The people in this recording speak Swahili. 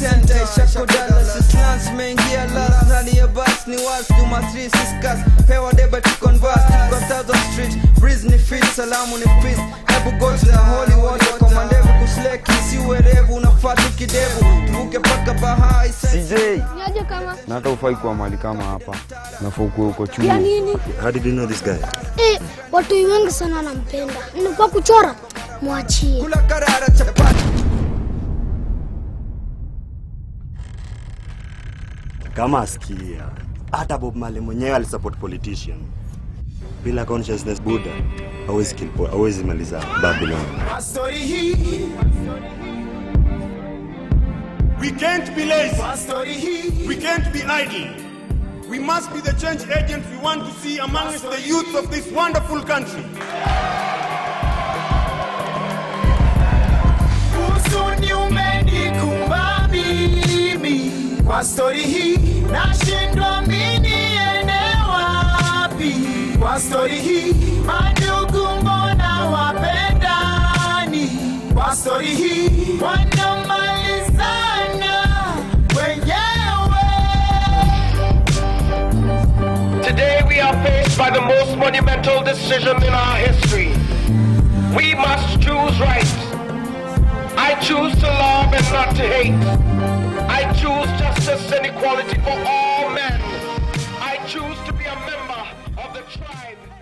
niko Dallas slants mengia las ndani ya bus ni was do my three siskas pewa deba to converse tuko thousand street. Breeze ni fit salamu ni peace. Hebu go to the holy water kwa mandevu kusleki. Si uerevu unafatu kidevu. Tuvuke paka bahai CJ na hata ufai kuwa mali kama hapa. Nafaa uko uko ya nini? How did you know this guy? Eh, watu wengi sana wanampenda. Ni kwa kuchora, mwachie. kula karara chapati Kama askia hata Bob Marley mwenyewe alisupport politician. Bila consciousness Buddha hawezi kill hawezi maliza Babylon. Story hii, We can't be lazy. We can't be idle. We must be the change agents we want to see amongst the youth of this wonderful country. huzuni umenikumba mimi. Kwa story hii nashindwa wapi. Kwa story hii mandugu mbona wapendani? Kwa story hii wanamalizana wenyewe. Today we are faced by the most monumental decision in our history. We must choose right. I choose to love and not to hate. I choose and equality for all men. I choose to be a member of the tribe.